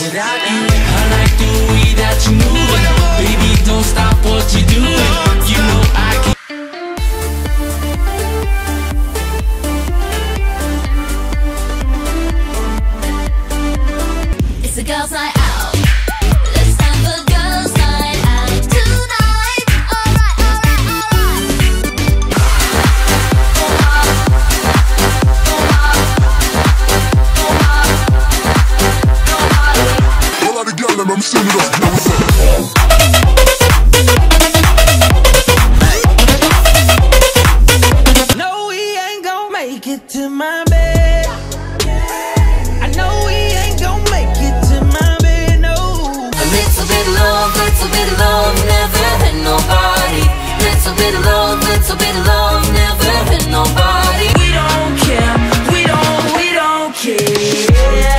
Without you, I like the way that you move Baby, don't stop what you do. Bed. I know we ain't gon' make it to my bed, no. A little bit of love, little bit of love, never hurt nobody. Little bit of love, little bit of love, never hurt nobody. We don't care, we don't, we don't care.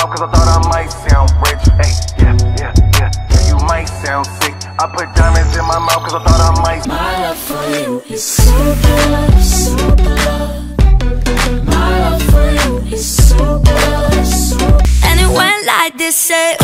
Mouth cause I thought I might sound rich. Hey, yeah, yeah, yeah, yeah, you might sound sick. I put diamonds in my mouth cause I thought I might. My love for you is super, super. My love for you is super, super. And it went like this, say,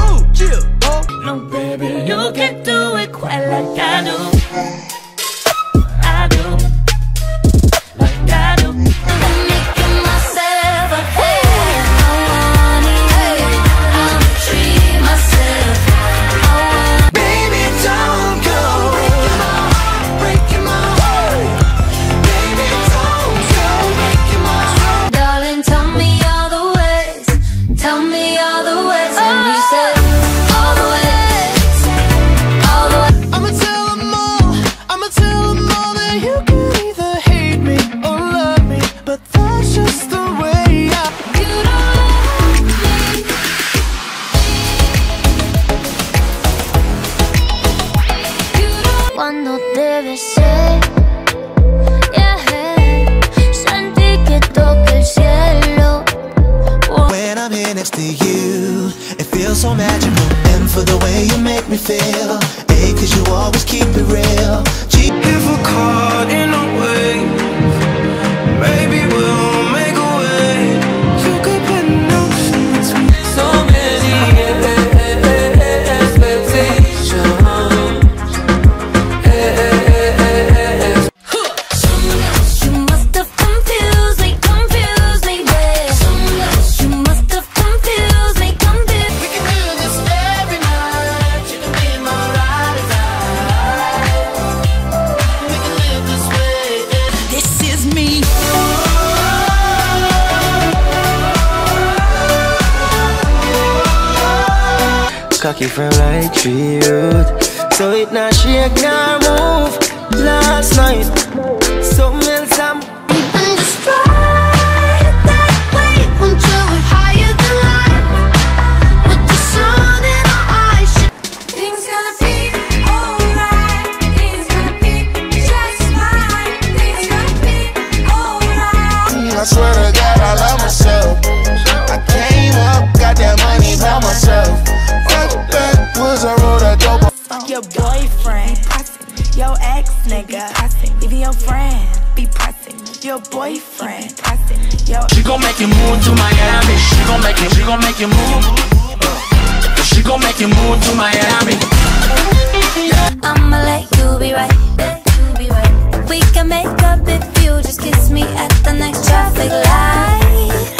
Ooh, chill. Whole No, baby, you can do it quite like I do. Here next to you, it feels so magical. And for the way you make me feel, A, cause you always keep it real. G, If we're caught in a cocky from like tree root. So it not shake nor move. Last night, you move to Miami. She gon' make you, she gon' make you move. Uh, she gon' make you move to Miami. I'ma let you be right. We can make up if you just kiss me at the next traffic light.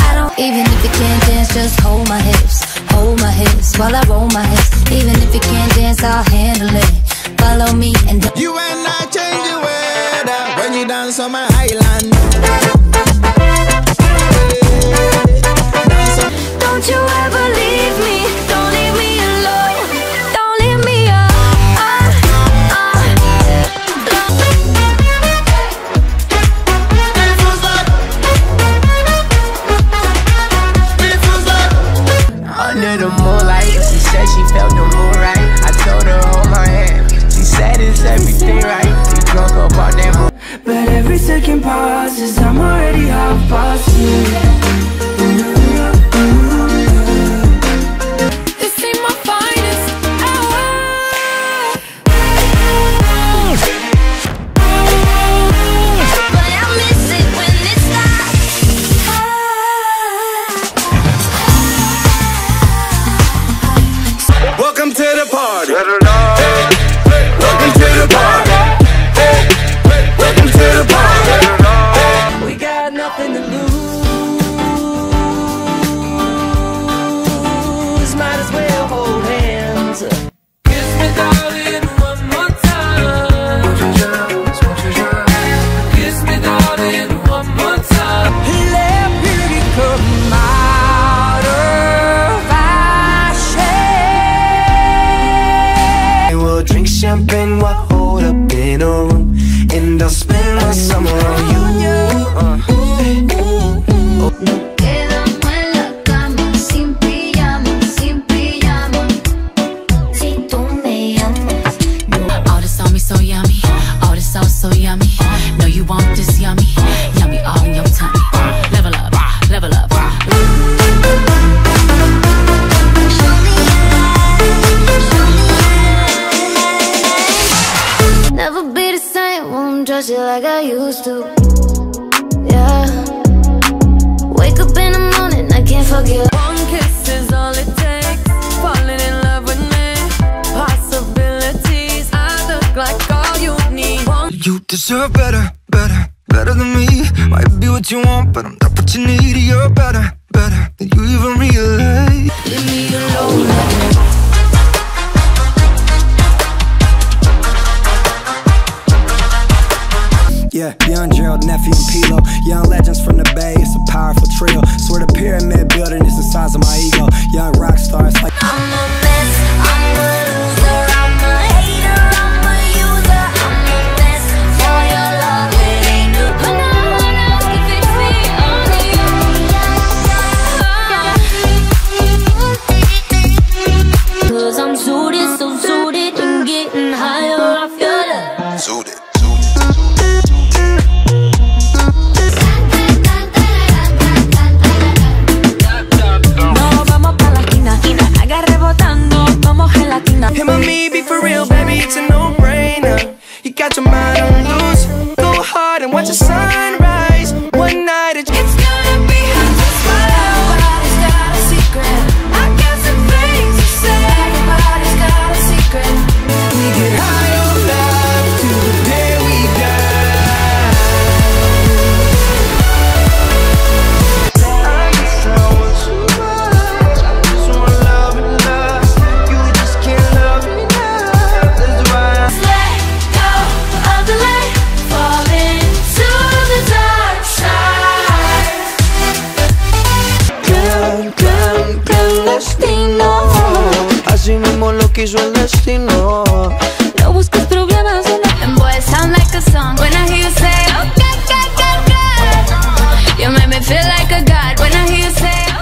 I don't even if you can't dance, just hold my hips, hold my hips while I roll my hips. Even if you can't dance, I'll handle it. Follow me and you and I change the weather when you dance on my island. under the moonlight. She said she felt the moon right. I told her hold my hand. She said it's everything right. We drunk up on that moon. But every second passes, I'm already half past you. touch it like I used to. Yeah. Wake up in the morning, I can't forget. One kiss is all it takes. Falling in love with me. Possibilities, I look like all you need. One You deserve better, better, better than me. Might be what you want, but I'm not what you need. You're better, better than you even realize. Leave me alone. Yeah, Young Gerald, Nephew, and Pilo. Young legends from the Bay, it's a powerful trio. Swear the pyramid building is the size of my ego. Young rock stars like. lose. Go hard and watch the sun como lo quiso el destino. No busques problemas en Them boys sound like a song when I hear you say, oh God, God, God, You make me feel like a god when I hear you say.